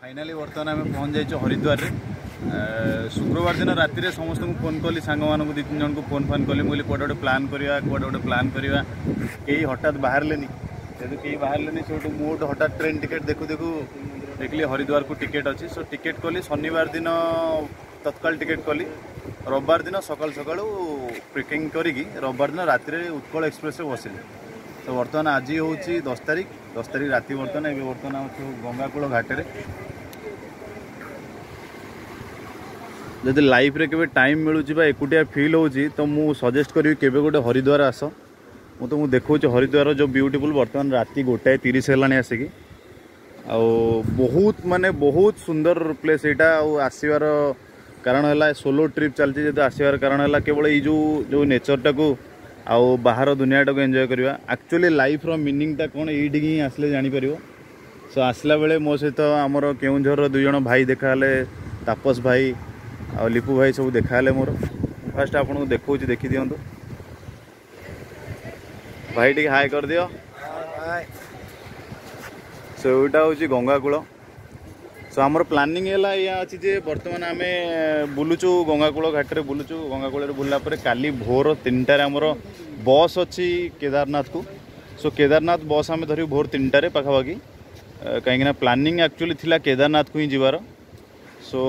Finally बर्तमान आम पहुंच जाइ हरिद्वार शुक्रवार दिन रात समस्त को फोन कली सांग दु तीन जन को फोन फोन कली मुझे कौटे गोटे प्लां करवा कौटे गोटे प्लां करवा कई हटात बाहर लेनी जेहतु कई बाहर लेनी सोटू मुझे ट्रेन टिकेट देखू देखू देखली हरिद्वार को टिकेट अच्छी सो टिकेट कली शनिवार दिन तत्काल टिकेट कली रविवार दिन सका सका ट्रेकिंग करी रविवार दिन रात उत्कल एक्सप्रेस बसिली তো বর্তমান আজি হচ্ছে দশ তারিখ দশ তারিখ রাতে বর্তমান এবার বর্তমান আমার গঙ্গাকূল ঘাটের ଯଦି ଲାଇଫ୍ରେ କେବେ ଟାଇମ୍ ମିଳୁଛି ବା ଏକୁଟିଆ ଫିଲ୍ ହେଉଛି ତ ମୁଁ ସଜେଷ୍ଟ କରିବି କେବେ ଗୋଟେ ହରିଦ୍ୱାର ଆସ ମୁଁ ତୁମକୁ ଦେଖାଉଛି ହରିଦ୍ୱାର ଯେଉଁ ବିୟୁଟିଫୁଲ୍ ବର୍ତ୍ତମାନ ରାତି ଗୋଟାଏ ତିରିଶ ହେଲାଣି ଆସିକି ଆଉ ବହୁତ ମାନେ ବହୁତ ସୁନ୍ଦର ପ୍ଲେସ୍ ଏଇଟା ଆଉ ଆସିବାର କାରଣ ହେଲା ସୋଲୋ ଟ୍ରିପ୍ ଚାଲିଛି ଯେହେତୁ ଆସିବାର କାରଣ ହେଲା କେବଳ ଏଇ ଯେଉଁ ଯେଉଁ ନେଚର୍ଟାକୁ ଆଉ ବାହାର ଦୁନିଆଟାକୁ ଏନ୍ଜୟ କରିବା ଆକ୍ଚୁଆଲି ଲାଇଫ୍ର ମିନିଂଟା କ'ଣ ଏଇଠିକି ହିଁ ଆସିଲେ ଜାଣିପାରିବ ସୋ ଆସିଲା ବେଳେ ମୋ ସହିତ ଆମର କେଉଁଝରର ଦୁଇ ଜଣ ଭାଇ ଦେଖାହେଲେ ତାପସ ଭାଇ ଆଉ ଲିପୁ ଭାଇ ସବୁ ଦେଖାହେଲେ ମୋର ଫାର୍ଷ୍ଟ ଆପଣଙ୍କୁ ଦେଖାଉଛି ଦେଖିଦିଅନ୍ତୁ ଭାଇ ଟିକେ ହାଏ କରିଦିଅ ସୋ ଏଇଟା ହେଉଛି ଗଙ୍ଗାକୂଳ ସୋ ଆମର ପ୍ଲାନିଂ ହେଲା ଏହା ଅଛି ଯେ ବର୍ତ୍ତମାନ ଆମେ ବୁଲୁଛୁ ଗଙ୍ଗାକୂଳ ଘାଟରେ ବୁଲୁଛୁ ଗଙ୍ଗାକୂଳରେ ବୁଲିଲା ପରେ କାଲି ଭୋର ତିନିଟାରେ ଆମର ବସ୍ ଅଛି କେଦାରନାଥକୁ ସୋ କେଦାରନାଥ ବସ୍ ଆମେ ଧରିବୁ ଭୋର ତିନିଟାରେ ପାଖାପାଖି କାହିଁକିନା ପ୍ଲାନିଂ ଆକ୍ଚୁଆଲି ଥିଲା କେଦାରନାଥକୁ ହିଁ ଯିବାର ସୋ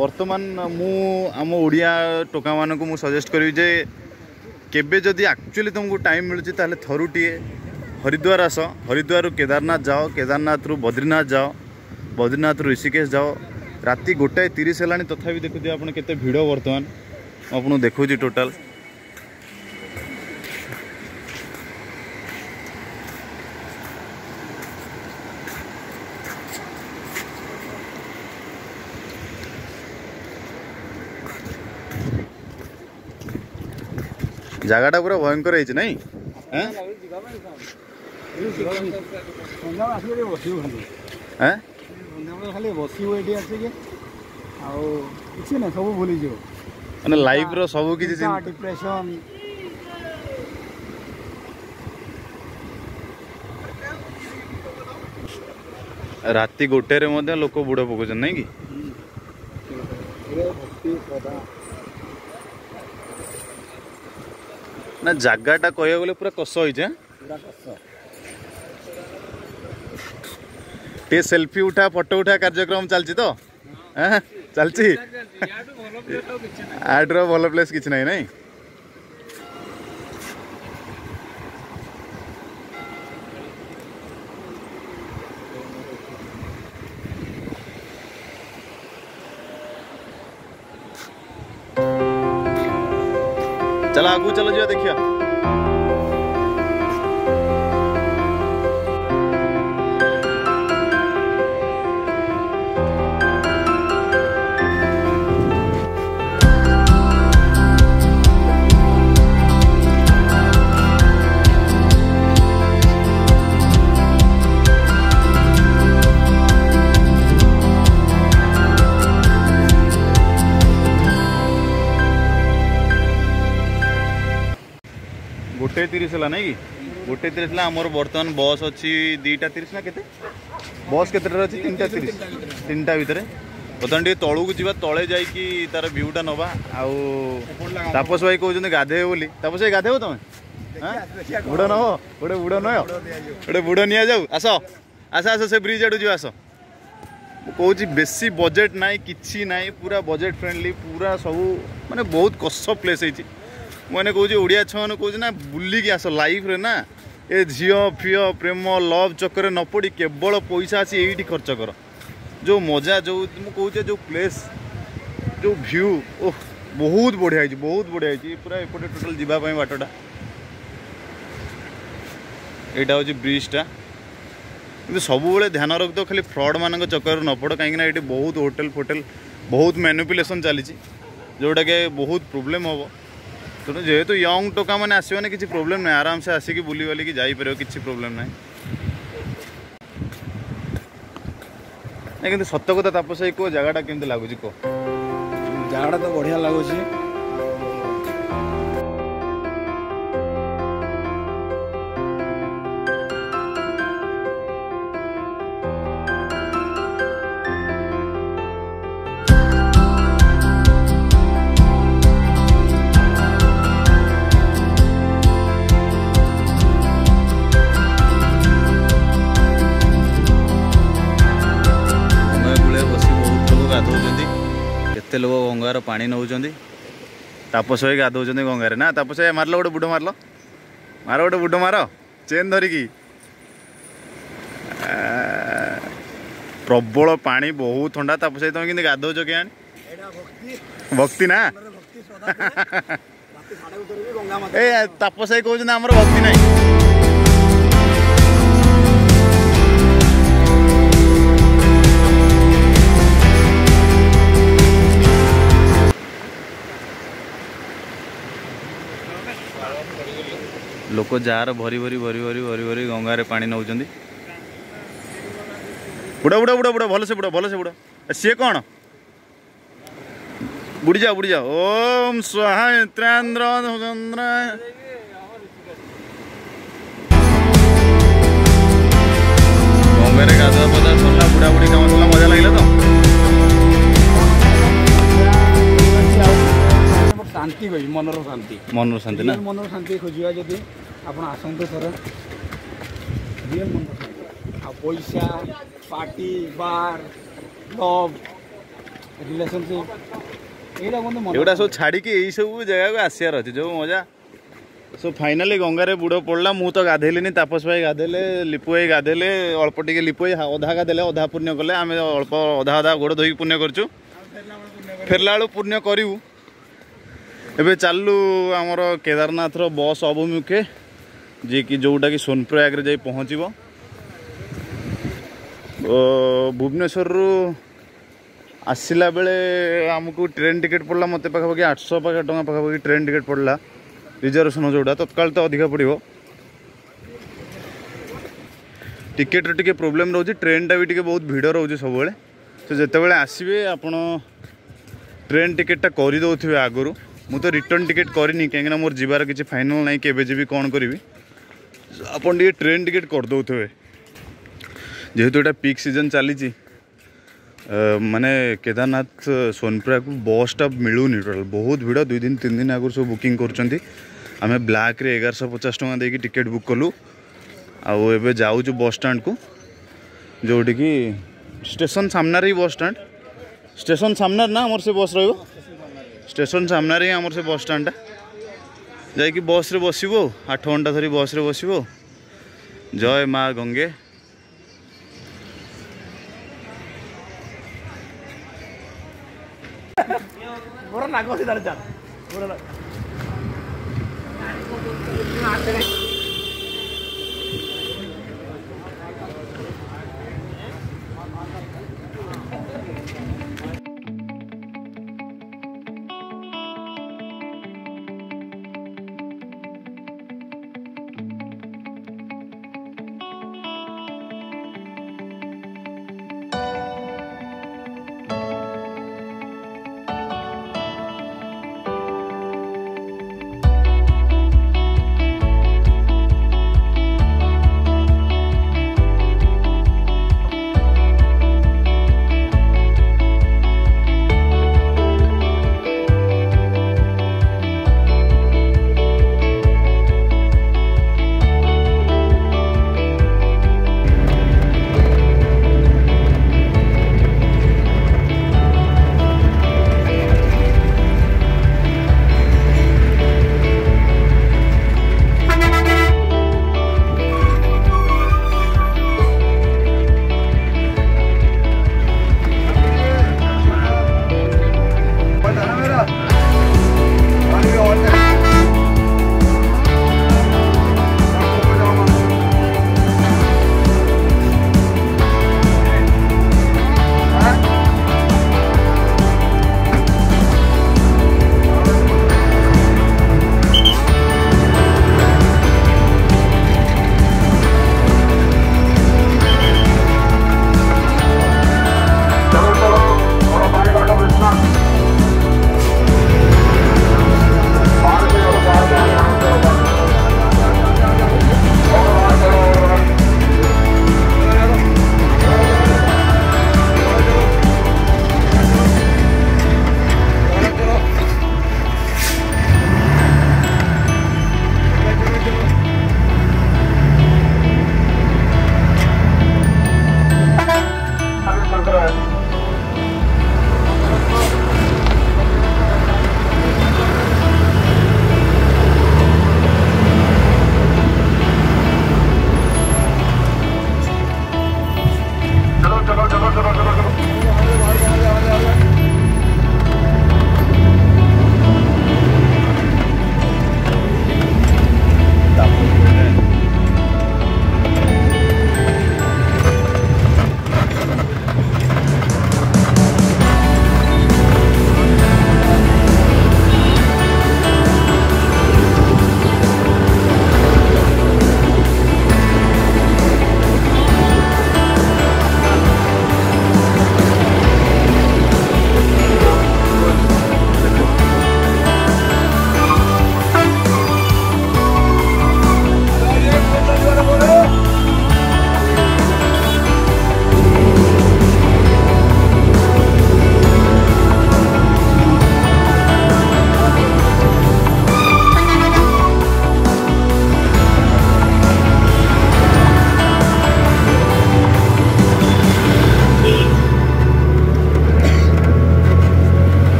ବର୍ତ୍ତମାନ ମୁଁ ଆମ ଓଡ଼ିଆ ଟୋକାମାନଙ୍କୁ ମୁଁ ସଜେଷ୍ଟ କରିବି ଯେ କେବେ ଯଦି ଆକ୍ଚୁଆଲି ତୁମକୁ ଟାଇମ୍ ମିଳୁଛି ତାହେଲେ ଥରୁଟିଏ ହରିଦ୍ୱାର ଆସ ହରିଦ୍ୱାରରୁ କେଦାରନାଥ ଯାଅ କେଦାରନାଥରୁ ବଦ୍ରିନାଥ ଯାଅ ବଦ୍ରୀନାଥ ଋଷିକେଶ ଯାଅ ରାତି ଗୋଟାଏ ତିରିଶ ହେଲାଣି ତଥାପି ଦେଖୁଥିବେ ଆପଣ କେତେ ଭିଡ଼ ବର୍ତ୍ତମାନ ମୁଁ ଆପଣଙ୍କୁ ଦେଖାଉଛି ଟୋଟାଲ୍ জায়গাটা পুরো ভয়ঙ্কর হয়েছে নাই হ্যাঁ হ্যাঁ ଆମେ ଖାଲି ବସିବୁ ଏଠି ଆସିକି ଆଉ କିଛି ନାହିଁ ସବୁ ଭୁଲିଯିବ ମାନେ ଲାଇଫ୍ର ସବୁ କିଛି ଡିପ୍ରେସନ୍ ରାତି ଗୋଟେରେ ମଧ୍ୟ ଲୋକ ବୁଡ଼ ପକାଉଛନ୍ତି ନାଇଁ କି ନା ଜାଗାଟା କହିବାକୁ ଗଲେ ପୁରା କଷ ହେଇଛି ପୁରା କଷ टे सेल्फी उठा फटो उठा कार्यक्रम चलती तो चलती आड्र भल प्लेस कि नहीं गोटे तीस है ना कि गोटे तीस ना आम बर्तमान बस अच्छी दीटा तीस ना के बस के तीनटा भितर बर्तमान टे तल जी तले जा तार भ्यूटा नवा आपस भाई कहते गाधे बोली भाई गाधे तुम बुड़ नव गोटे बुड़ नय गोटे बुड़ नि आस आस आस से ब्रिज आड़ जी आस कौच बेस बजेट ना कि ना पूरा बजेट फ्रेंडली पूरा सब मानते बहुत कष प्लेस मैंने कहे ओडिया छुआ कौन ना बुलिकी आस लाइफ रे ना ए झी फिओ प्रेम लव चक्कर न पड़ी केवल पैसा आसी ये खर्च कर जो मजा जो मुझे जो प्लेस जो भ्यू ओह बहुत बढ़िया है बहुत बढ़िया है पूरा एपटे टोटाल जावाई बाटा यहाँ हूँ ब्रिजटा कि सब बेले ध्यान रख दो खाली फ्रड मान चक्कर न पड़ कहीं बहुत होटेल फोटेल बहुत मेनुपुलेसन चली जोटा कि बहुत प्रोब्लेम हम ତେଣୁ ଯେହେତୁ ୟଙ୍ଗ ଟୋକାମାନେ ଆସିବନି କିଛି ପ୍ରୋବ୍ଲେମ୍ ନାହିଁ ଆରାମସେ ଆସିକି ବୁଲିବାଲିକି ଯାଇପାରିବ କିଛି ପ୍ରୋବ୍ଲେମ୍ ନାହିଁ ନାଇଁ କିନ୍ତୁ ସତ କଥା ତାପସ ଭାଇ କୁହ ଜାଗାଟା କେମିତି ଲାଗୁଛି କୁହ ଜାଗାଟା ତ ବଢ଼ିଆ ଲାଗୁଛି ଗଙ୍ଗାର ପାଣି ନେଉଛନ୍ତି ତାପସ ହୋଇ ଗାଧଉଛନ୍ତି ଗଙ୍ଗାରେ ନା ତାପସ ଭାଇ ମାରିଲ ଗୋଟେ ବୁଡ଼ ମାରିଲ ମାର ଗୋଟେ ବୁଡ଼ ମାର ଚେନ୍ ଧରିକି ପ୍ରବଳ ପାଣି ବହୁତ ଥଣ୍ଡା ତାପସ ଭାଇ ତୁମେ କେମିତି ଗାଧଉଛ କେଜାଣି ଭକ୍ତି ନା ଏ ତାପସ ଭାଇ କହୁଛନ୍ତି ଆମର ଭକ୍ତି ନାହିଁ ଲୋକ ଯାହାର ଭରି ଭରି ଭରି ଭରି ଭରି ଭରି ଗଙ୍ଗାରେ ପାଣି ନେଉଛନ୍ତି ବୁଡ଼ ବୁଡ଼ ବୁଡ଼ ବୁଡ଼ ଭଲସେ ବୁଡ଼ ଭଲସେ ବୁଡ଼ ସିଏ କ'ଣ ବୁଡ଼ିଯାଅ ବୁଡ଼ିଯାଅ ଓମ୍ ସ୍ୱାହା ଇତ୍ରାନ୍ଦ୍ର ଚନ୍ଦ୍ର ଗଙ୍ଗାରେ ଗାଧୁଆ ପଦା ସରିଲା ବୁଡ଼ାବୁଡ଼ି କାମ ସରିଲା ମଜା ଲାଗିଲା ତ ଶାନ୍ତି କହିବି ମନର ଶାନ୍ତି ମନର ଶାନ୍ତି ନା ମନର ଶାନ୍ତି ଖୋଜିବା ଯଦି ଆପଣ ଆସନ୍ତୁ ଥରେ ରିଏଲ୍ ମନ ଆଉ ପଇସା ପାର୍ଟି ବାର୍ କ୍ଲବ୍ ରିଲେସନସିପ୍ ଏଇଟା କିନ୍ତୁ ଏଗୁଡ଼ା ସବୁ ଛାଡ଼ିକି ଏଇସବୁ ଜାଗାକୁ ଆସିବାର ଅଛି ଯେଉଁ ମଜା ସୋ ଫାଇନାଲି ଗଙ୍ଗାରେ ବୁଡ଼ ପଡ଼ିଲା ମୁଁ ତ ଗାଧେଇଲିନି ତାପସ ଭାଇ ଗାଧେଇଲେ ଲିପୁ ଭାଇ ଗାଧେଇଲେ ଅଳ୍ପ ଟିକେ ଲିପୁ ଭାଇ ଅଧା ଗାଧେଇଲେ ଅଧା ପୁଣ୍ୟ କଲେ ଆମେ ଅଳ୍ପ ଅଧା ଅଧା ଗୋଡ଼ ଧୋଇକି ପୁଣ୍ୟ କରିଛୁ ଫେରିଲା ବେଳକୁ ପୁଣ୍ୟ କରିବୁ ଏବେ ଚାଲିଲୁ ଆମର କେଦାରନାଥର ବସ୍ ଅଭିମୁଖେ ଯିଏକି ଯେଉଁଟାକି ସୋନପ୍ରୟାଗରେ ଯାଇ ପହଞ୍ଚିବ ଭୁବନେଶ୍ୱରରୁ ଆସିଲା ବେଳେ ଆମକୁ ଟ୍ରେନ୍ ଟିକେଟ୍ ପଡ଼ିଲା ମୋତେ ପାଖାପାଖି ଆଠଶହ ପାଖା ଟଙ୍କା ପାଖାପାଖି ଟ୍ରେନ୍ ଟିକେଟ୍ ପଡ଼ିଲା ରିଜର୍ଭେସନ୍ ଯେଉଁଟା ତତ୍କାଳ ତ ଅଧିକା ପଡ଼ିବ ଟିକେଟ୍ର ଟିକେ ପ୍ରୋବ୍ଲେମ୍ ରହୁଛି ଟ୍ରେନ୍ଟା ବି ଟିକେ ବହୁତ ଭିଡ଼ ରହୁଛି ସବୁବେଳେ ତ ଯେତେବେଳେ ଆସିବେ ଆପଣ ଟ୍ରେନ୍ ଟିକେଟ୍ଟା କରିଦେଉଥିବେ ଆଗରୁ ମୁଁ ତ ରିଟର୍ଣ୍ଣ ଟିକେଟ୍ କରିନି କାହିଁକିନା ମୋର ଯିବାର କିଛି ଫାଇନାଲ୍ ନାହିଁ କେବେ ଯିବି କ'ଣ କରିବି आपे ट्रेन टिकेट करदे थे जेहेतु ये पिक सीजन चली मानने केदारनाथ सोनप्रा को बसटा मिलूनी टोटाल बहुत भिड़ दुई दिन तीन दिन आगुरी सब बुकिंग करें ब्लाक एगार शह पचास टाँग दे टिकेट बुक कलु बस स्टाण को जोटी की स्टेशन सामने ही स्टाण स्टेशन सामने ना आम से बस रेसन सामने ही आम से बसस्टाणटा ଯାଇକି ବସ୍ରେ ବସିବୁ ଆଉ ଆଠ ଘଣ୍ଟା ଧରି ବସ୍ରେ ବସିବୁ ଆଉ ଜୟ ମା ଗଙ୍ଗେ ମୋର ନାଗ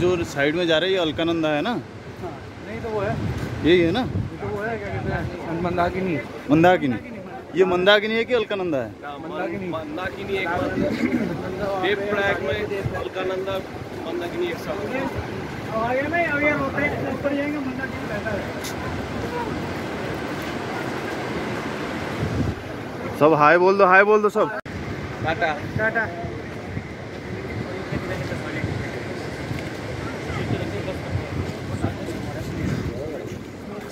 जो साइड में जा रहा है ये अलकानंदा है ना हाँ, नहीं तो वो है यही है ना तो वो है क्या मंदाकिनी मंदाकिनी ये हाँ। मंदाकिनी है कि अलकानंदा है सब हाय बोल दो हाय बोल दो सब टाटा टाटा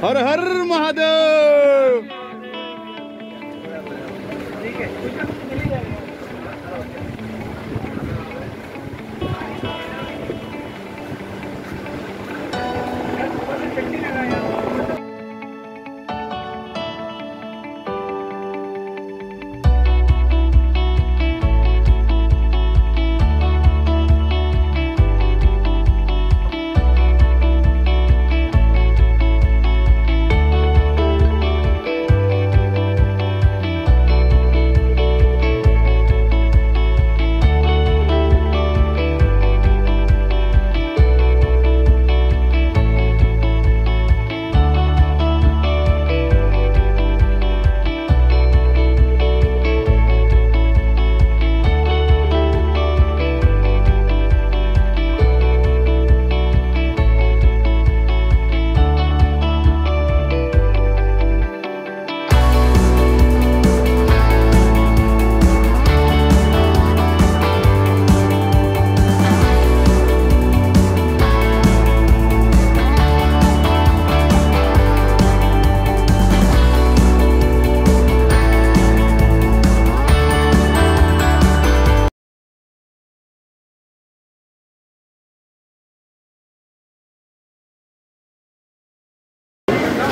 हर हर महादेव ठीक है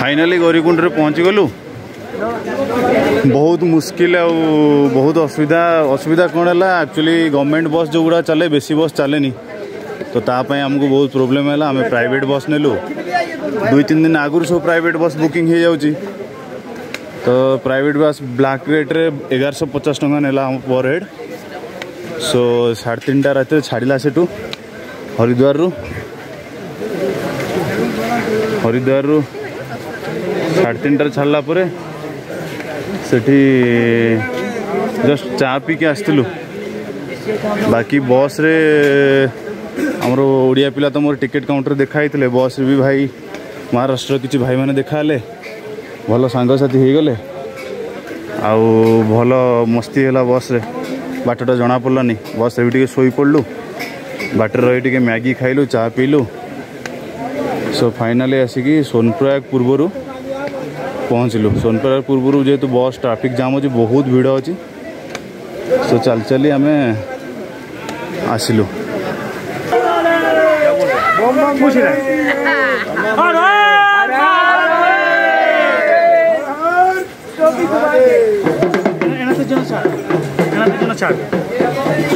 फाइनाली गौरीकुंड पहुँची गलु बहुत मुस्किल आ बहुत असुविधा असुविधा कौन है एक्चुअली गवर्नमेंट बस जो गुड़ा चले बेसी बस चले तो आमको बहुत प्रोब्लेम है आम प्राइट बस नेलु दुई तीन दिन आगु सब प्राइट बस बुकिंग हो जाऊँगी तो प्राइट बस ब्लाक रेट्रे शौ पचास टाँग नेला पर हेड सो साढ़े तीन टा रात छाड़ा से हरिद्वार हरिद्वार সাড়ে তিনটার ছাড়লা ପରେ ସେଠି ଜଷ୍ଟ ଚା ପିଇକି ଆସିଥିଲୁ ବାକି ବସ୍ରେ ଆମର ଓଡ଼ିଆ ପିଲା ତ ମୋର ଟିକେଟ୍ କାଉଣ୍ଟର ଦେଖା ହେଇଥିଲେ ବସ୍ରେ ବି ଭାଇ ମହାରାଷ୍ଟ୍ରର କିଛି ଭାଇମାନେ ଦେଖାହେଲେ ଭଲ ସାଙ୍ଗସାଥି ହେଇଗଲେ ଆଉ ଭଲ ମସ୍ତି ହେଲା ବସ୍ରେ ବାଟଟା ଜଣାପଡ଼ିଲାନି ବସ୍ରେ ବି ଟିକେ ଶୋଇପଡ଼ିଲୁ ବାଟରେ ରହି ଟିକେ ମ୍ୟାଗି ଖାଇଲୁ ଚା ପିଇଲୁ ସୋ ଫାଇନାଲି ଆସିକି ସୋନପ୍ରୟାଗ ପୂର୍ବରୁ पहुँचलु सोनपरार पूर्व जेहेतु बस ट्राफिक जाम अच्छे बहुत भिड़ अच्छी सो चल चल आम आसलु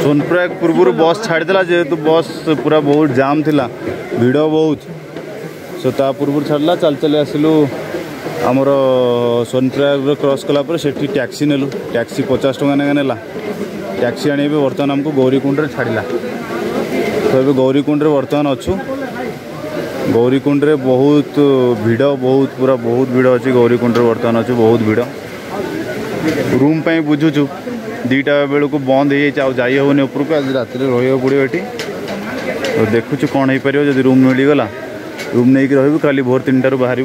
सोनप्रयाग पूर्व बस छाड़ा जेहेतु बस पूरा बहुत जाम थी भिड़ बहुत सो ता पूर्व छाड़ा चल चल आसलू आमर सोनप्रयागर क्रस कलापुर से टैक्सी नेलु टैक्सी पचास टाँग नागे ना टैक्सी आने बर्तमान आमको गौरीकुंड छाड़ा तो ये गौरीकुंड बर्तमान अच्छा गौरीकुंड बहुत भिड़ बहुत पूरा बहुत भिड़ अच्छे गौरीकुंड बर्तमान अच्छे बहुत भिड़ रूम पर बुझुचु दीटा बेलू बंद हो जाइन उपर को आज रात रही पड़ो ये देखु कौन हो पार जब रूम मिलगला रूम नहीं कि रही काली भोर तीन टू बाहर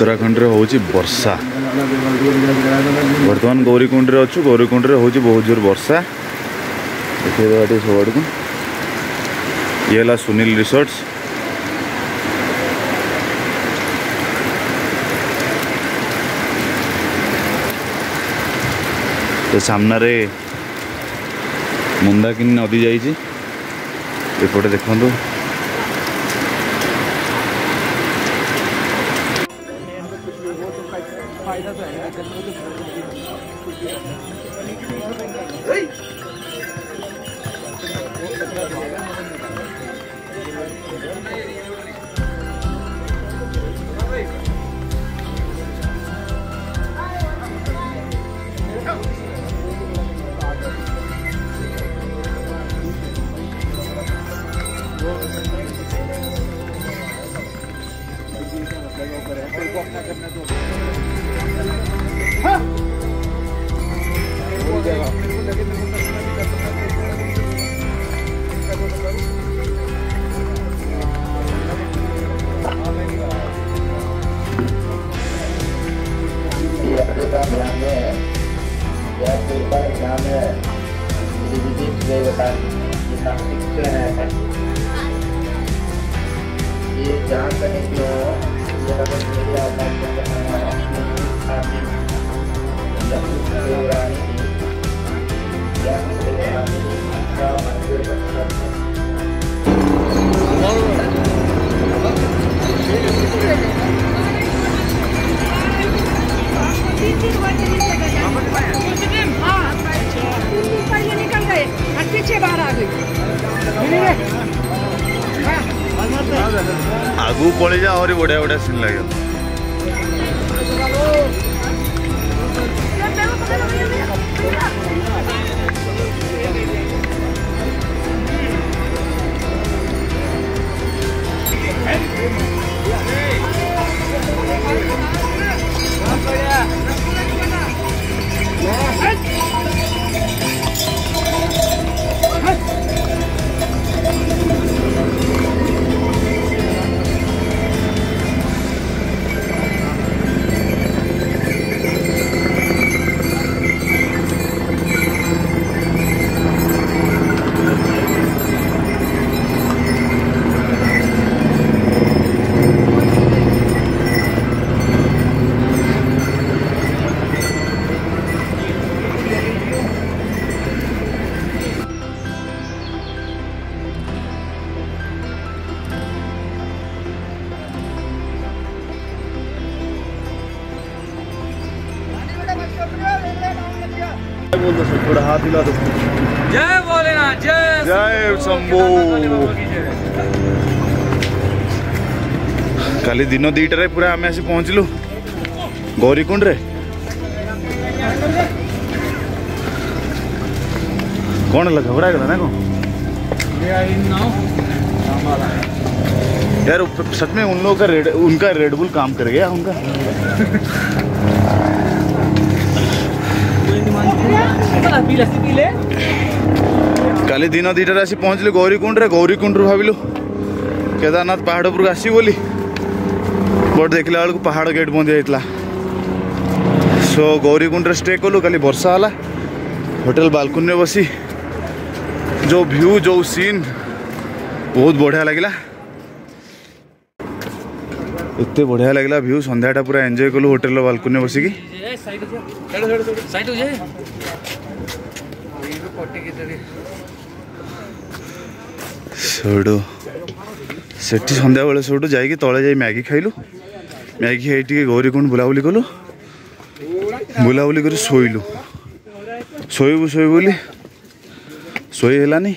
ଉତ୍ତରାଖଣ୍ଡରେ ହେଉଛି ବର୍ଷା ବର୍ତ୍ତମାନ ଗୌରୀକୁଣ୍ଡରେ ଅଛୁ ଗୌରୀକୁଣ୍ଡରେ ହେଉଛି ବହୁତ ଜୋର ବର୍ଷା ଦେଖେଇଦେବା ଟିକେ ସବୁଆଡ଼କୁ ଇଏ ହେଲା ସୁନୀଲ ରିସର୍ଟସ୍ ତ ସାମ୍ନାରେ ମନ୍ଦାକିନୀ ନଦୀ ଯାଇଛି ଏପଟେ ଦେଖନ୍ତୁ た。would मिला दो जय भोलेनाथ जय जय शंभो କାଲି ଦିନ ଦୁଇଟାରେ ପୁରା ଆମେ ଆସି ପହଞ୍ଚିଲୁ ଗୌରୀକୁଣ୍ଡରେ କ'ଣ ହେଲା यार सच में उन लोगों का रेड उनका रेडबुल काम कर गया उनका কালি দিন দুইটার আসি পৌঁছলি গৌরীকুণ্ডে গৌরীকুণ্ডু ভাবিলু কেদারনাথ পাহাড় উপরক আসি বলি বট দেখলা বেড়ে পাহাড় গেট বন্ধ হয়েছিল সো গৌরীকুণ্ডে স্টে কলু কালি বর্ষা হল হোটেল বালকুনি বসি যে ভিউ যে সিন বহুত বঢ়িয়া লাগিলা ଏତେ ବଢ଼ିଆ ଲାଗିଲା ଭ୍ୟୁ ସନ୍ଧ୍ୟାଟା ପୁରା ଏନ୍ଜୟ କଲୁ ହୋଟେଲର ବାଲକୁନିରେ ବସିକି ସେଇଠୁ ସେଠି ସନ୍ଧ୍ୟାବେଳେ ସେଇଠୁ ଯାଇକି ତଳେ ଯାଇ ମ୍ୟାଗି ଖାଇଲୁ ମ୍ୟାଗି ଖାଇ ଟିକେ ଗୌରୀକୁଣ୍ଡ ବୁଲାବୁଲି କଲୁ ବୁଲାବୁଲି କରି ଶୋଇଲୁ ଶୋଇବୁ ଶୋଇବୁ ବୋଲି ଶୋଇ ହେଲାନି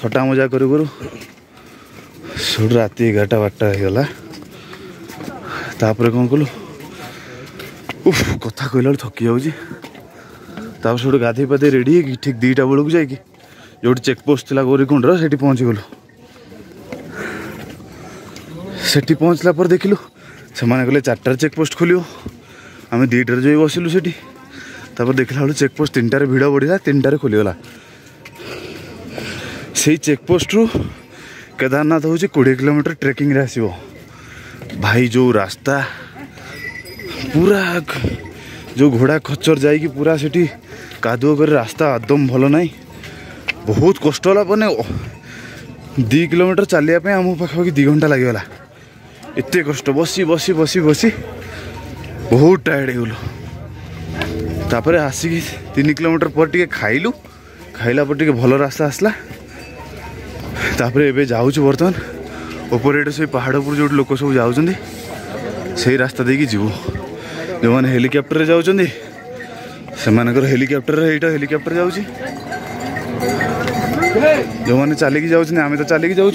ଥଟା ମଜା କରୁ କରୁ ସେଇଠୁ ରାତି ଏଗାରଟା ବାରଟା ହେଇଗଲା ତାପରେ କ'ଣ କଲୁ ଉଫ୍ କଥା କହିଲା ବେଳେ ଥକି ଯାଉଛି ତାପରେ ସେଠୁ ଗାଧୋଇ ପାଧେଇ ରେଡ଼ି ହେଇକି ଠିକ୍ ଦୁଇଟା ବେଳକୁ ଯାଇକି ଯେଉଁଠି ଚେକପୋଷ୍ଟ ଥିଲା ଗୌରୀକୁଣ୍ଡର ସେଠି ପହଞ୍ଚିଗଲୁ ସେଠି ପହଞ୍ଚିଲା ପରେ ଦେଖିଲୁ ସେମାନେ କହିଲେ ଚାରିଟାରେ ଚେକପୋଷ୍ଟ ଖୋଲିବ ଆମେ ଦୁଇଟାରେ ଯାଇ ବସିଲୁ ସେଠି ତାପରେ ଦେଖିଲା ବେଳୁ ଚେକପୋଷ୍ଟ ତିନିଟାରେ ଭିଡ଼ ବଢ଼ିଲା ତିନିଟାରେ ଖୋଲିଗଲା ସେଇ ଚେକପୋଷ୍ଟରୁ କେଦାରନାଥ ହେଉଛି କୋଡ଼ିଏ କିଲୋମିଟର ଟ୍ରେକିଂରେ ଆସିବ भाई जो रास्ता पूरा जो घोड़ा खच्चर जाइक पूरा सेठी कादुଅ କରି ରାସ୍ତା ଆଦମ ଭଲ ନାହିଁ ବହୁତ କଷ୍ଟ ହେଲା ମାନେ ଦୁଇ କିଲୋମିଟର ଚାଲିବା ପାଇଁ ଆମକୁ ପାଖାପାଖି ଦୁଇ ଘଣ୍ଟା ଲାଗିଗଲା ଏତେ କଷ୍ଟ ବସି ବସି ବସି ବସି ବହୁତ ଟାୟାର୍ଡ଼ ହେଇଗଲୁ ତାପରେ ଆସିକି ତିନି କିଲୋମିଟର ପରେ ଟିକେ ଖାଇଲୁ ଖାଇଲା ପରେ ଟିକେ ଭଲ ରାସ୍ତା ଆସିଲା ତାପରେ ଏବେ ଯାଉଛୁ ବର୍ତ୍ତମାନ ऑपरेटर से पहाड़ पर जो लोक सब जाऊँच से रास्ता देखिए जीव जो मैंने हेलिकप्टर जाकर हेलिकप्टर ये हेलिकप्टर जा जो मैंने चलिक जामें तो चलिक जाऊ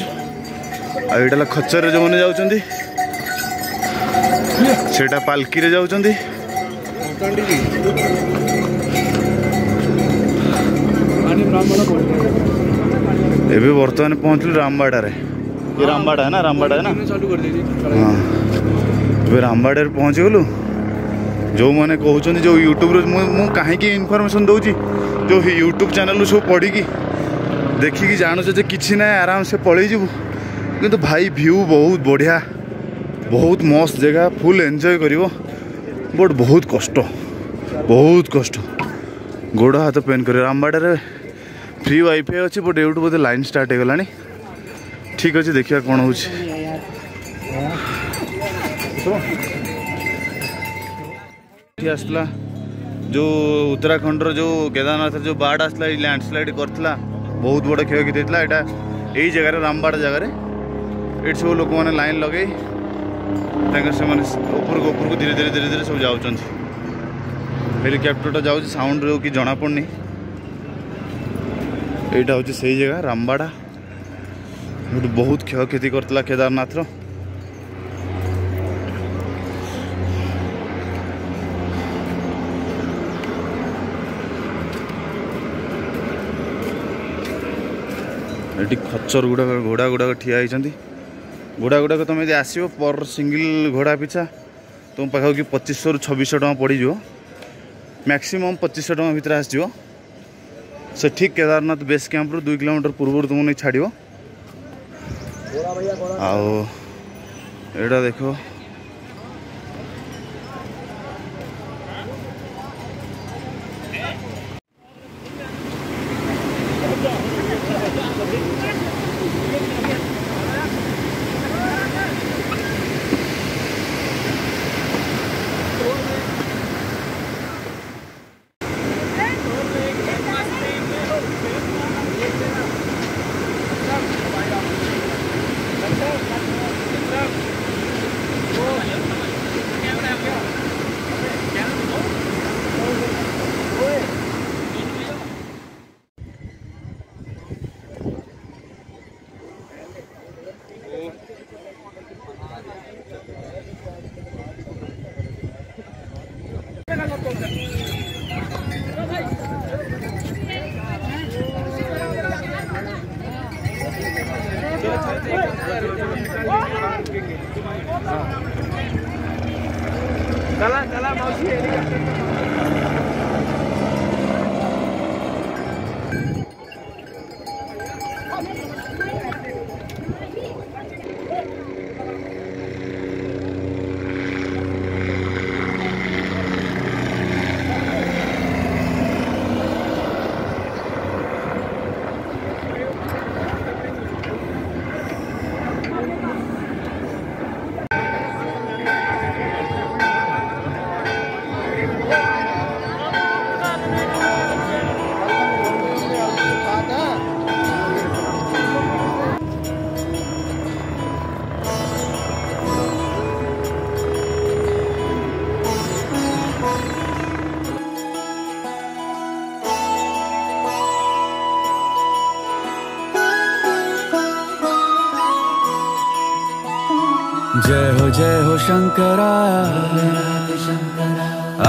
आईटा खच्चर जो मैंने जाटा पाल्की जा बर्तमान पहुँचल रामबाड़े ये रामबाड़ा है ना रामबाड़ा है ना चालू कर दीजिए हाँ फिर रामबाड़े पहुँची बोलू जो मैंने कहते जो यूट्यूब कहीं इनफर्मेसन दौर जो यूट्यूब चैनल सब पढ़ी देखिकी जानुचे जे कि ना आराम से पलू जबू भाई भ्यू बहुत बढ़िया बहुत मस्त जगह फुल एंजय कर बट बहुत कष्ट बहुत कष्ट गोड़ हाथ पेन कर रामबाड़े फ्री वाइफाई अच्छे बट एवटू बोधे लाइन स्टार्ट हो ठीक अच्छे देखिए कौन हो जो उत्तराखंड रो केदारनाथ जो बाढ़ आसला लैंडस्लाइड कर बहुत बड़ क्षय क्षति होता यहाँ यही जगह रामबाड़ जगह ये सब लोक मैंने लाइन लगे से उपरको उपरको धीरे धीरे धीरे धीरे सब जाऊँच हेलिकप्टरटा जाऊँ साउंड रो कि जमापड़ी यहाँ हूँ से जगह रामबाड़ा गोटे बहुत क्षयକ୍ଷତି କରିଥିଲା କେଦାରନାଥର ଏଠି ଖଚର ଗୁଡ଼ାକ ଘୋଡ଼ା ଗୁଡ଼ାକ ଠିଆ ହେଇଛନ୍ତି ଘୋଡ଼ା ଗୁଡ଼ାକ ତୁମେ ଯଦି ଆସିବ ପର୍ ସିଙ୍ଗିଲ୍ ଘୋଡ଼ା ପିଛା ତୁମ ପାଖାପାଖି ପଚିଶଶହରୁ ଛବିଶଶହ ଟଙ୍କା ପଡ଼ିଯିବ ମ୍ୟାକ୍ସିମମ୍ ପଚିଶଶହ ଟଙ୍କା ଭିତରେ ଆସିଯିବ ସେଠି କେଦାରନାଥ ବେସ୍ କ୍ୟାମ୍ପରୁ ଦୁଇ କିଲୋମିଟର ପୂର୍ବରୁ ତୁମକୁ ନେଇ ଛାଡ଼ିବ आउ देखो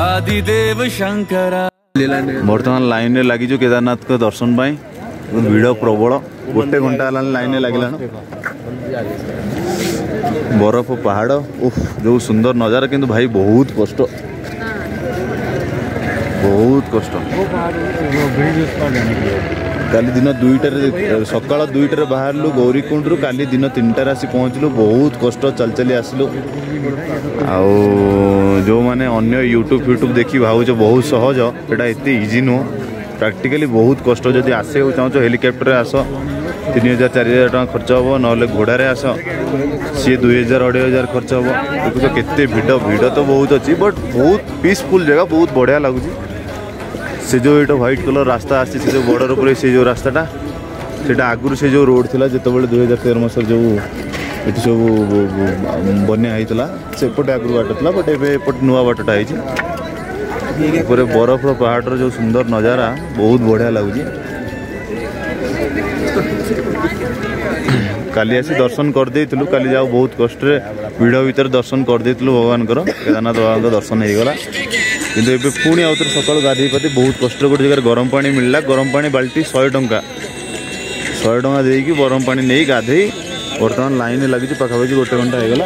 आदिदेव शंकर बर्तमान लाइन में लगी केदारनाथ को दर्शन भिड़ प्रबल गोटे घंटा लाइन में लगल बरफ पहाड़ उफ जो सुंदर नजारा किंतु भाई बहुत कष्ट बहुत कष्ट काली दिन दुईटे सका दुईटे बाहर गौरीकुंड रू काली दिन तीन टे पहुँचल बहुत कष्ट चल चल आसलु आओ जो माने अन्य यूट्यूब फ्यूट्यूब देखी भावच बहुत सहज सेटा एत इजी नुह प्राक्टिकली बहुत कष्ट जब आसे चाहो हेलिकप्टर आस तीन हजार चार हजार टाँग खर्च हे ना घोड़े आस सी दुई हजार अढ़े हजार खर्च हे देखो केड़ तो बहुत अच्छी बट बहुत पीसफुल जगह बहुत बढ़िया लगुच ସେ ଯେଉଁ ଏଇଟା ହ୍ୱାଇଟ୍ କଲର୍ ରାସ୍ତା ଆସିଛି ସେ ଯେଉଁ ବର୍ଡ଼ର ଉପରେ ସେ ଯେଉଁ ରାସ୍ତାଟା ସେଇଟା ଆଗରୁ ସେ ଯେଉଁ ରୋଡ଼ ଥିଲା ଯେତେବେଳେ ଦୁଇ ହଜାର ତେର ମସିହାରେ ଯେଉଁ ଏଠି ସବୁ ବନ୍ୟା ହେଇଥିଲା ସେପଟେ ଆଗରୁ ବାଟ ଥିଲା ବଟ୍ ଏବେ ଏପଟେ ନୂଆ ବାଟଟା ହେଇଛି ଉପରେ ବରଫର ପାହାଡ଼ର ଯେଉଁ ସୁନ୍ଦର ନଜାରା ବହୁତ ବଢ଼ିଆ ଲାଗୁଛି কালি আসি দর্শন করেদেলু কালি যাও বহুত কষ্টরে ভিড় ভিতরে দর্শন করেদেলু ভগবানকর কেদারনাথ বাবা দর্শন হয়ে গলা कि पुणी आउ थ सकाल गाधपाते बहुत कष्ट जगह गरम पा मिलला गरम पा बाल्टी शहे टाँचा शहे टाँग दे कि गरम पा नहीं गाधे बर्तमान लाइन लगे पाखापाखि गोटे घंटा हो गला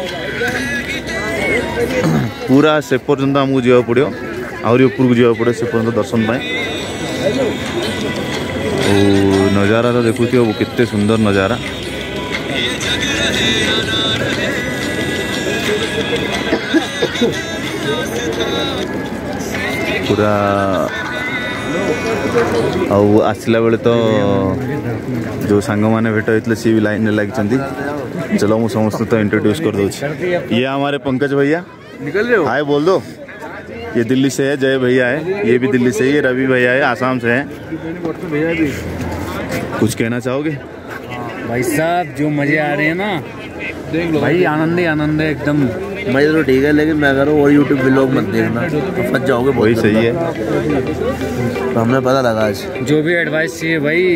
पूरा से पर्यटन आमको जवाब पड़ो आहरी उपर को पड़े से पर्यटन दर्शन पाए नजारा तो देखु थे सुंदर नजारा Oh पूरा आसला ପୁରା ଆଉ ଆସିଲା ବେଳେ ତ ଯେଉଁ ସାଙ୍ଗମାନେ ଭେଟ ହେଇଥିଲେ ସିଏ ବି ଲାଇନ୍ରେ चलो ଚଲ समस्त तो इंट्रोड्यूस कर କରିଦେଉଛି ये हमारे पंकज भैया निकल रहे हो हाय बोल दो ये दिल्ली से है जय भैया है ये भी दिल्ली से है ये रवि भैया है आसाम से है कुछ कहना चाहोगे भाई साहब जो मज़े आ रहे हैं ना भाई आनंद ही आनंद है एकदम मैं चलो ठीक है लेकिन मैं कह रहा हूँ और यूट्यूब ब्लॉग मत देखना तो फंस जाओगे वही सही है तो हमने पता लगा आज जो भी एडवाइस चाहिए भाई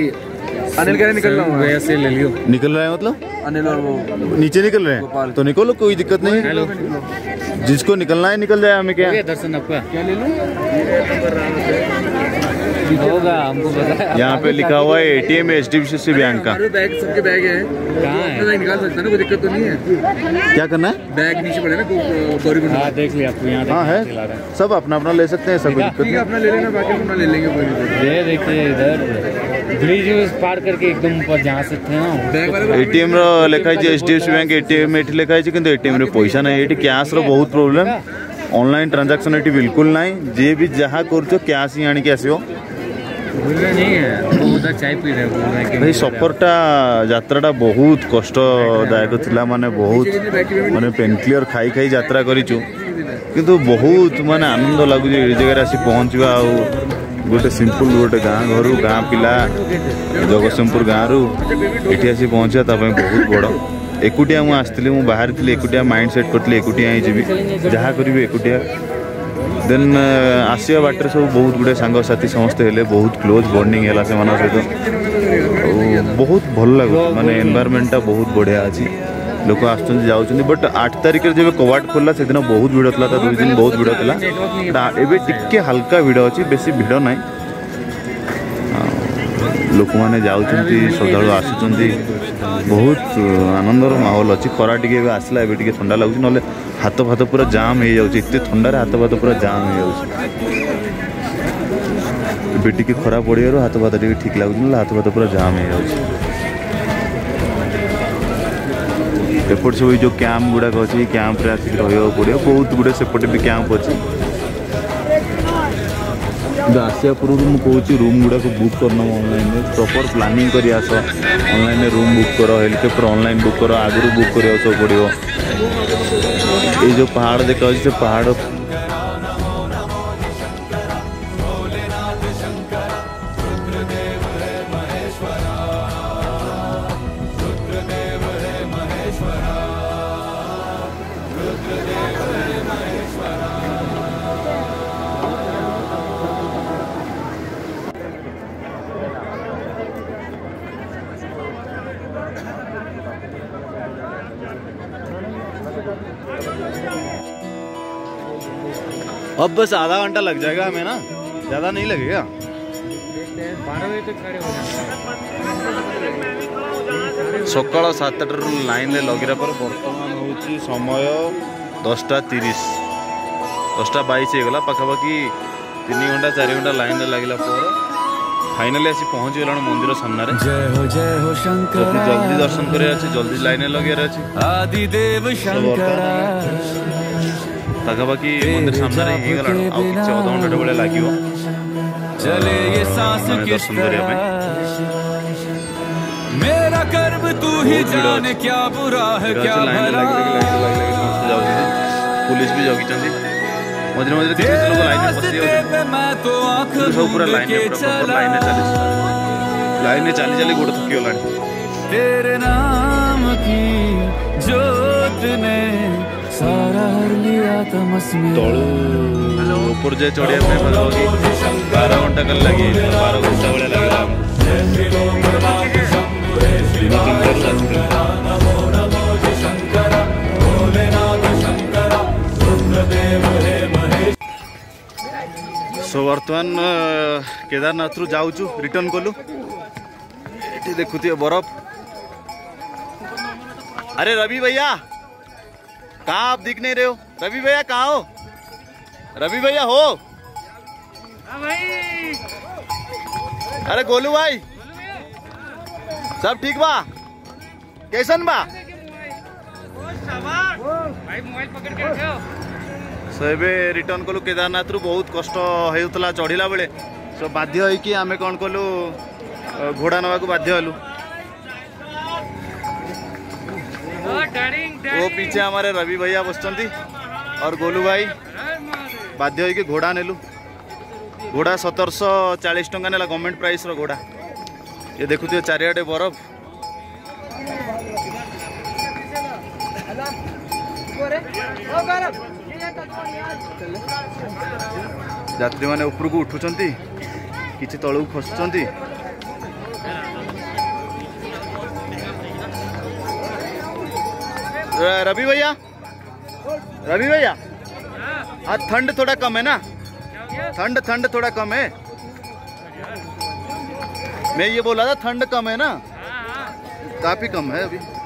अनिल कह रहे निकल रहा हूँ से ले लियो निकल रहे हैं मतलब अनिल और वो नीचे निकल रहे हैं तो निकलो कोई दिक्कत नहीं हेलो जिसको निकलना है निकल जाए हमें क्या दर्शन आपका क्या ले लो होगा हमको पता यहाँ पे लिखा हुआ है एटीएम एच डी बैंक का बैग सबके बैग है कहाँ है निकाल सकते ना कोई दिक्कत तो नहीं है क्या करना है बैग नीचे पड़े ना हाँ देख लिया आपको यहाँ हाँ है सब अपना अपना ले सकते हैं सब अपना ले लेना बाकी अपना ले लेंगे ये देखिए इधर ब्रिज पार करके एकदम ऊपर जा सकते हैं एटीएम रो लिखा है H D F C bank ATM eighty लेखा है किंतु एटीएम रे पैसा नहीं एटी कैश रो बहुत प्रोब्लेम অনলাইন ট্রানজাকশন এটি বিলকুল নাই যে বি যা করছ ক্যাশ হি আনিকি আসব ଭୁଲ ନାହିଁ ବହୁତ ଚାଇ ପିଇ ଭାଇ ସଫରଟା ଯାତ୍ରାଟା ବହୁତ କଷ୍ଟଦାୟକ ଥିଲା ମାନେ ବହୁତ ମାନେ ପେନ୍ କ୍ଲିୟର ଖାଇ ଖାଇ ଯାତ୍ରା କରିଛୁ କିନ୍ତୁ ବହୁତ ମାନେ ଆନନ୍ଦ ଲାଗୁଛି ଏ ଜାଗାରେ ଆସି ପହଞ୍ଚିବା ଆଉ ଗୋଟେ ସିମ୍ପଲ୍ ଗୋଟେ ଗାଁ ଘରୁ ଗାଁ ପିଲା ଜଗତସିଂହପୁର ଗାଁରୁ ଏଠି ଆସି ପହଞ୍ଚିବା ତା ପାଇଁ ବହୁତ ବଡ଼ ଏକୁଟିଆ ମୁଁ ଆସିଥିଲି ମୁଁ ବାହାରିଥିଲି ଏକୁଟିଆ ମାଇଣ୍ଡ ସେଟ୍ କରିଥିଲି ଏକୁଟିଆ ହିଁ ଯିବି ଯାହା କରିବି ଏକୁଟିଆ দেন আসিবা বাটরে সব বহুত গুড়ে সাংসাথী সমস্তে হলে বহুত ক্লোজ বন্ডিং হল সে সহ বহুত ভাল লাগু মানে এনভারমেন্টটা বহুত বঢ়িয়া আছে লোক আসছেন যাচ্ছেন বট আট তারিখের যে কবাট খোলা সেদিন বহুত ভিড় লা তা দুই দিন বহুত ভিড় লা এবে টিকে হালকা ভিড় অছি বেশি ভিড় নাই ଲୋକମାନେ ଯାଉଛନ୍ତି ସଦାବେଳେ ଆସୁଛନ୍ତି ବହୁତ ଆନନ୍ଦର ମାହୋଲ ଅଛି ଖରା ଟିକେ ଏବେ ଆସିଲା ଏବେ ଟିକେ ଥଣ୍ଡା ଲାଗୁଛି ନହେଲେ ହାତ ଫାତ ପୁରା ଜାମ୍ ହେଇଯାଉଛି ଏତେ ଥଣ୍ଡାରେ ହାତ ଫାତ ପୁରା ଜାମ୍ ହେଇଯାଉଛି ଏବେ ଟିକେ ଖରା ପଡ଼ିବାରୁ ହାତ ଫାତ ଟିକେ ଠିକ୍ ଲାଗୁଛି ନହେଲେ ହାତ ଫାତ ପୁରା ଜାମ୍ ହେଇଯାଉଛି ଏପଟ ସବୁ ଏଇ ଯେଉଁ କ୍ୟାମ୍ପ ଗୁଡ଼ାକ ଅଛି ଏଇ କ୍ୟାମ୍ପରେ ଆସିକି ରହିବାକୁ ପଡ଼ିବ ବହୁତ ଗୁଡ଼ିଏ ସେପଟେ ବି କ୍ୟାମ୍ପ ଅଛି କିନ୍ତୁ ଆସିବା ପୂର୍ବରୁ ମୁଁ କହୁଛି ରୁମ୍ ଗୁଡ଼ାକୁ ବୁକ୍ କରିନେବ ଅନଲାଇନ୍ରେ ପ୍ରପର୍ ପ୍ଲାନିଂ କରି ଆସ ଅନଲାଇନ୍ରେ ରୁମ୍ ବୁକ୍ କର ହେଲିକପ୍ଟର ଅନଲାଇନ୍ ବୁକ୍ କର ଆଗରୁ ବୁକ୍ କରିବାକୁ ସବୁ ପଡ଼ିବ ये जो पहाड़ देखा जो पहाड़ अब बस आधा घंटा लग जाएगा हमें ना ज़्यादा नहीं लगेगा बारह बजे तक खड़े हो जाएंगे ସକାଳ ସାତଟାରୁ ଲାଇନ୍ରେ ଲଗିଲା ପରେ ବର୍ତ୍ତମାନ ହେଉଛି ସମୟ ଦଶଟା ତିରିଶ ଦଶଟା ବାଇଶ ହେଇଗଲା ପାଖାପାଖି ତିନି ଘଣ୍ଟା ଚାରି ଘଣ୍ଟା ଲାଇନ୍ରେ ଲାଗିଲା ପରେ ଫାଇନାଲି ଆସି ପହଞ୍ଚିଗଲାଣି ମନ୍ଦିର ସାମ୍ନାରେ ଜଲ୍ଦି ଦର୍ଶନ କରିବାର ଅଛି ଜଲ୍ଦି ଲାଇନ୍ରେ ଲଗେଇବାର ଅଛି ପାଖାପାଖି ମନ୍ଦିର ସାମ୍ନାରେ ହେଇଗଲାଣି ଆଉ କିଛି ଅଧଘଣ୍ଟା ଭଳିଆ ଲାଗିବ ଦର୍ଶନ କରିବା ପାଇଁ मेरा कर्म तू ही जाने क्या बुरा है क्या भला पुलिस भी जगिचंदी मझे मझे किसी लोग लाइन में फंसी जाउ मैं तो आंख सब पूरा लाइन में पूरा लाइन में चली लाइन में चली चली गोड़ थकी गलानी तेरे नाम की जोत ने ತೋಳು ಪುರ್ಜೆ ಚೋಡಿಯ ಫೇಮಸ್ ಹೋಗಿ ಬಾರ ಗಂಟೆ ಲಗಿ ಬಾರ ಗಂಟೆ ಒಳ್ಳೆ सो वर्तमान केदारनाथ रु जाऊँ रिटर्न कलु ये देखु बरफ अरे रवि भैया कहाँ आप दिख नहीं रहे हो रवि भैया कहाँ हो रवि भैया हो हाँ भाई अरे गोलू भाई सब ठीक बा कैसन बा सो रिटर्न कलु केदारनाथ रु बहुत कष्ट होता चढ़ला बेले सो बाध्य कि आम कौन कलु घोड़ा नवा बाध्य हलु वो पीछे हमारे रवि भैया बस और गोलू भाई बाध्य हो घोड़ा नेलु घोड़ा सतरश चालीस टाँग ना गवर्नमेंट प्राइस घोड़ा ये देखु चार बरफ যাত্রী मैंने उपरकू উঠুচার कि तलू खसुच्च रवि भैया रवि भैया हाँ।, हाँ ठंड थोड़ा कम है ना ठंड ठंड थोड़ा कम है मैं ये बोला था ठंड कम है ना हाँ, हाँ। काफी कम है अभी